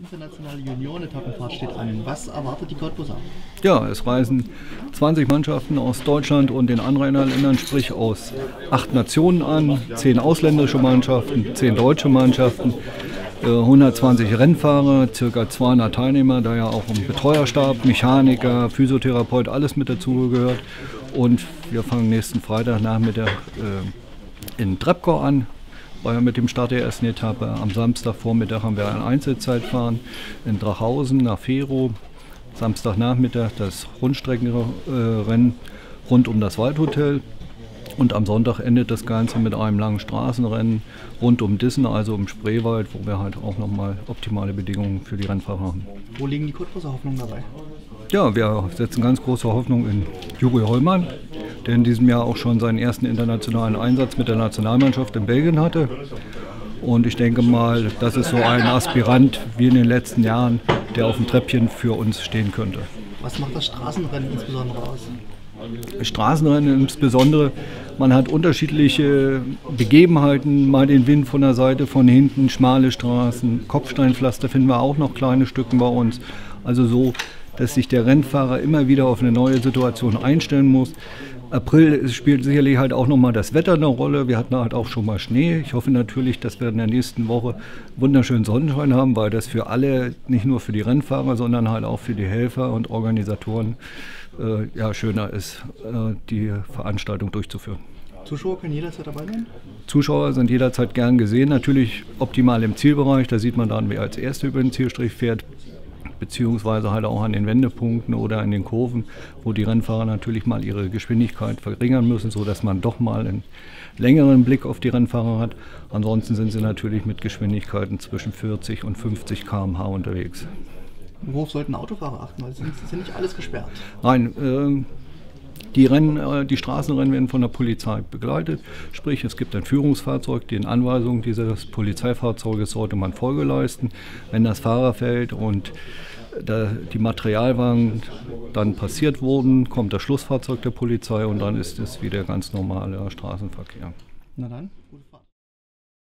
internationale Junioren-Etappenfahrt steht an. Was erwartet die Cottbuser? Ja, es reisen 20 Mannschaften aus Deutschland und den Anrainerländern, sprich aus acht Nationen an, zehn ausländische Mannschaften, zehn deutsche Mannschaften. 120 äh, Rennfahrer, circa 200 Teilnehmer, da ja auch ein Betreuerstab, Mechaniker, Physiotherapeut, alles mit dazugehört. Und wir fangen nächsten Freitagnachmittag äh, in Trepkow an, war ja mit dem Start der ersten Etappe. Am Samstagvormittag haben wir ein Einzelzeitfahren in Drachhausen nach Fero. Samstagnachmittag das Rundstreckenrennen rund um das Waldhotel. Und am Sonntag endet das Ganze mit einem langen Straßenrennen rund um Dissen, also im Spreewald, wo wir halt auch nochmal optimale Bedingungen für die Rennfahrer haben. Wo liegen die Cottbuser Hoffnungen dabei? Ja, wir setzen ganz große Hoffnung in Juri Hollmann, der in diesem Jahr auch schon seinen ersten internationalen Einsatz mit der Nationalmannschaft in Belgien hatte. Und ich denke mal, das ist so ein Aspirant wie in den letzten Jahren, der auf dem Treppchen für uns stehen könnte. Was macht das Straßenrennen insbesondere aus? Straßenrennen insbesondere, man hat unterschiedliche Begebenheiten, mal den Wind von der Seite, von hinten, schmale Straßen, Kopfsteinpflaster finden wir auch noch kleine Stücken bei uns. Also so, dass sich der Rennfahrer immer wieder auf eine neue Situation einstellen muss. April spielt sicherlich halt auch nochmal das Wetter eine Rolle. Wir hatten halt auch schon mal Schnee. Ich hoffe natürlich, dass wir in der nächsten Woche wunderschönen Sonnenschein haben, weil das für alle, nicht nur für die Rennfahrer, sondern halt auch für die Helfer und Organisatoren äh, ja, schöner ist, äh, die Veranstaltung durchzuführen. Zuschauer können jederzeit dabei sein? Zuschauer sind jederzeit gern gesehen. Natürlich optimal im Zielbereich. Da sieht man dann, wer als Erster über den Zielstrich fährt beziehungsweise halt auch an den Wendepunkten oder an den Kurven, wo die Rennfahrer natürlich mal ihre Geschwindigkeit verringern müssen, sodass man doch mal einen längeren Blick auf die Rennfahrer hat. Ansonsten sind sie natürlich mit Geschwindigkeiten zwischen 40 und 50 km/h unterwegs. Worauf sollten Autofahrer achten? Weil es ist ja nicht alles gesperrt. Nein, äh, die, Rennen, äh, die Straßenrennen werden von der Polizei begleitet. Sprich, es gibt ein Führungsfahrzeug. Den Anweisungen dieses Polizeifahrzeuges sollte man Folge leisten. Wenn das Fahrer fällt und die Materialwagen dann passiert wurden, kommt das Schlussfahrzeug der Polizei und dann ist es wieder ganz normaler Straßenverkehr. Na dann,